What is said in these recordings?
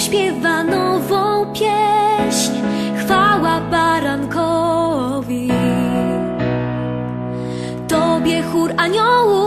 śpiewa nową pieśń, chwała barankowi. Tobie chór aniołów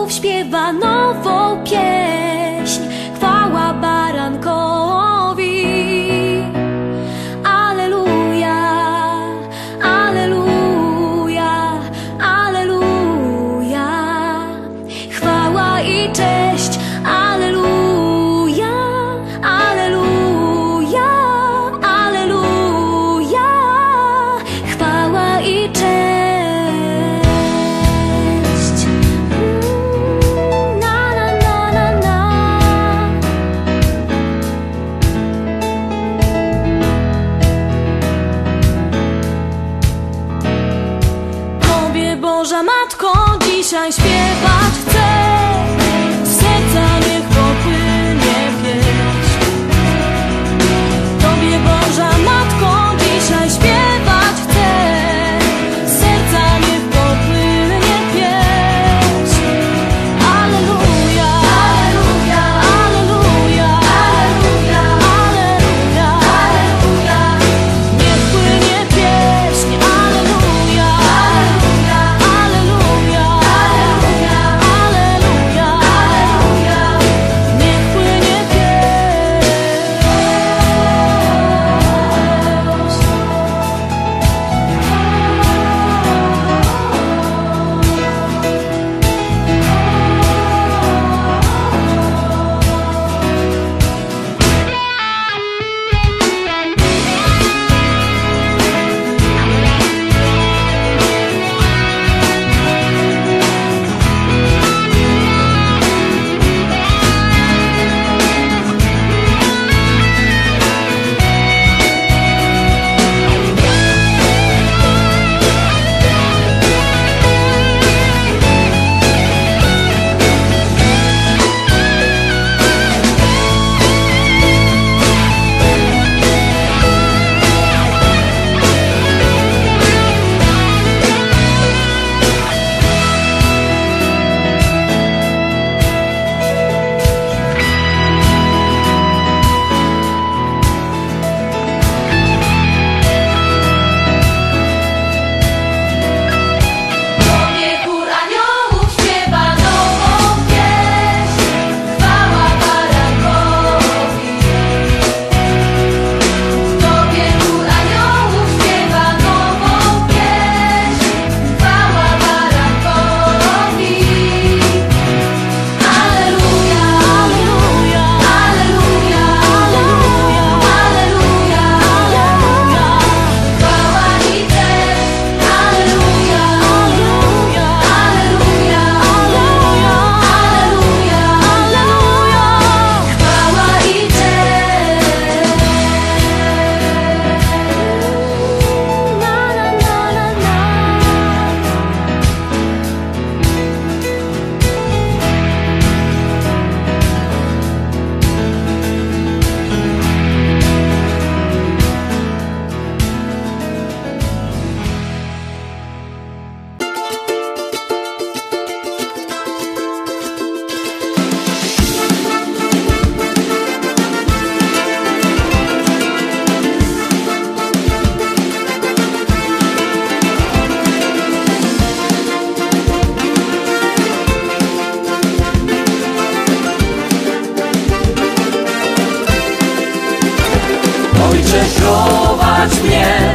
Ojcze, prowadź mnie,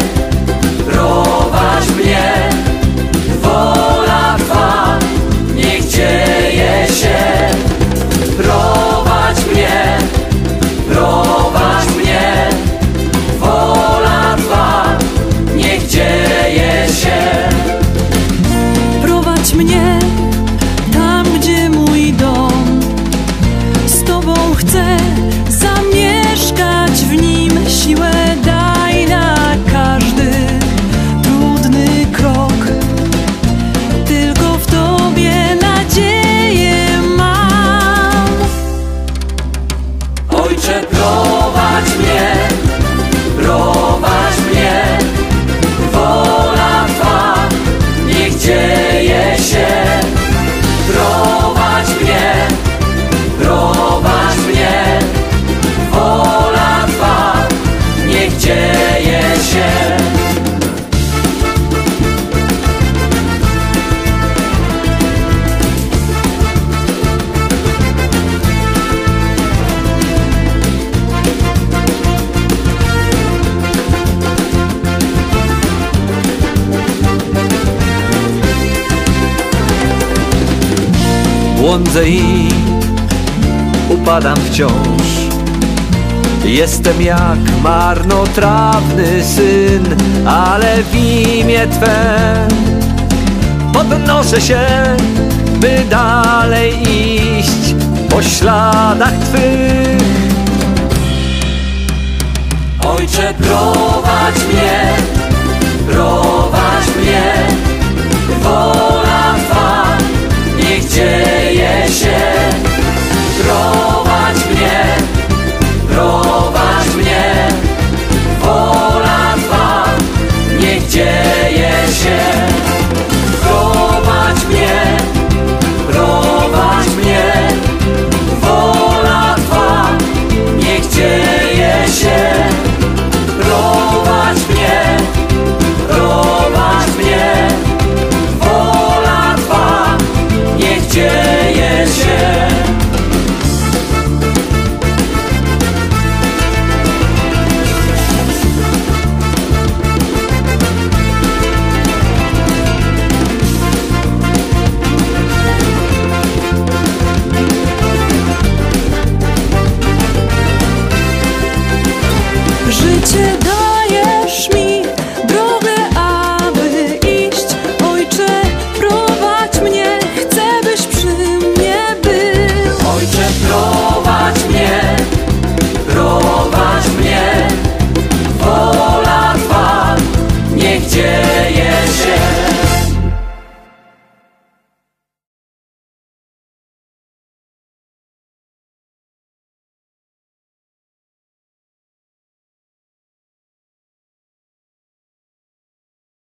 prowadź mnie, wola Twa, niech dzieje się. Prowadź mnie, prowadź mnie, wola Twa, niech dzieje się. Prowadź mnie Błądzę i upadam wciąż. Jestem jak marnotrawny syn Ale w imię Twe Podnoszę się, by dalej iść Po śladach Twych. Ojcze, prowadź mnie,